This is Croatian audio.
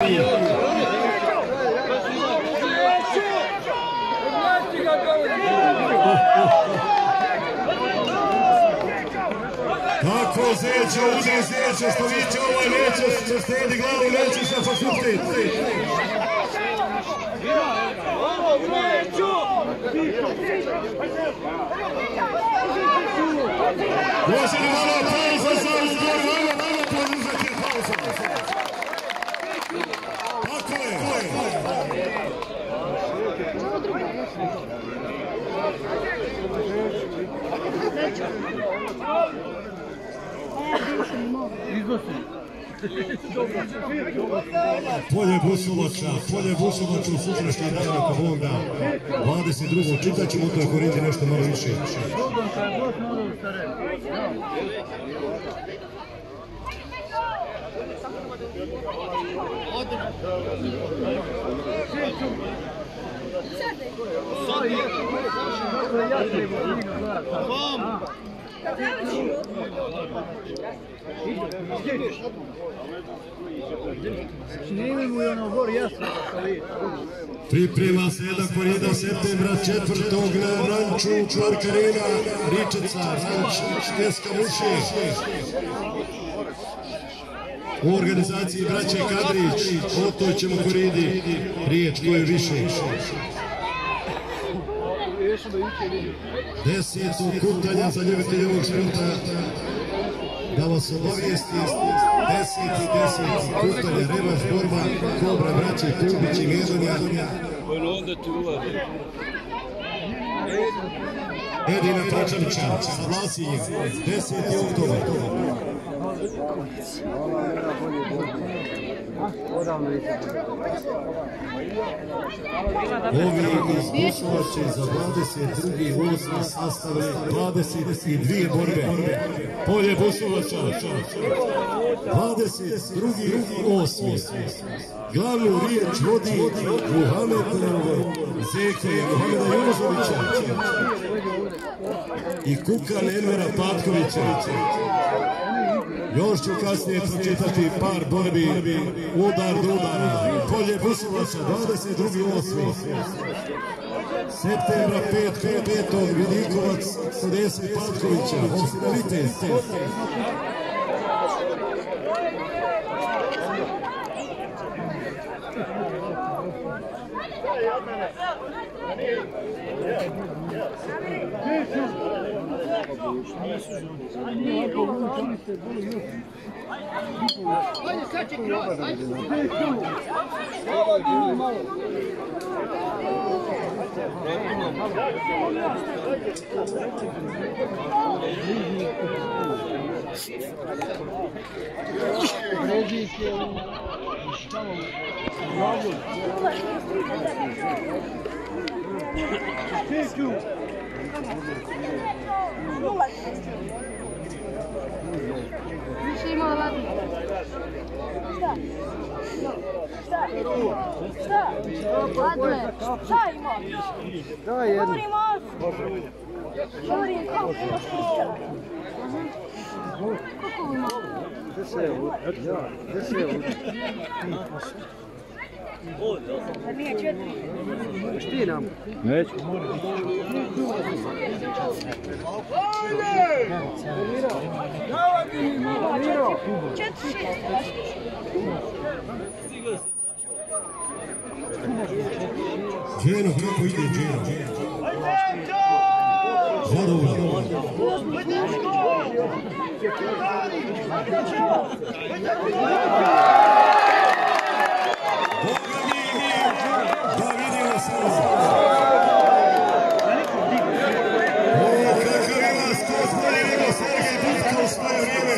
Kako zeće, uđe zeće, što viće ovaj neće, će stedi glavu, neće se pošutiti. Može li malo pauza za Polje Busovača, polje Busovača u sutrašnji dan ako Bog da. 22. Čitat ćemo to ako redi nešto malo više. Snimimo Priprema se jedan korida septembra četvrtog na ranču Čvarkarina Ričeca, ranč Šteska Muši. U organizaciji braće Kadrić, o to ćemo koridi riječ koju više. Deseto kutanja za ljubitelje ovog sporta. Da vas obavijesti, deseti, deseti kutanja, revaš borba, Kobra, braće Kubić i Medonja. Edina Tračanića sa Vlasinjem, 10. oktober. Ovi iz Busovače za 22. 8. sastavili 22 borbe. Polje Busovača. 22. 8. Glavnu riječ vodi Muhamed Zeke, Muhameda Jozovića i Kukan Envera Patkovića. Još ću kasnije pročitati par borbi udar do udara. Polje Busovača, 22.8. Septembra 5. 5. Vidikovac, 50 Patkovića. Ajde sad će kroz, ajde. Slobodno malo. Režik je u... Šta vam? Zavodu. Više ima ladno. Šta? Šta? Šta? Adle, šta ima? Daj jednu. Govorim osam. Govorim kako imaš kuća. Kako ima? Gde se je? Ja, gde se je u? Neç? Ceylo kako ide Ceylo? Zadovoljno. Hajde, Ceylo! Hajde, Ceylo! Os é pioneiros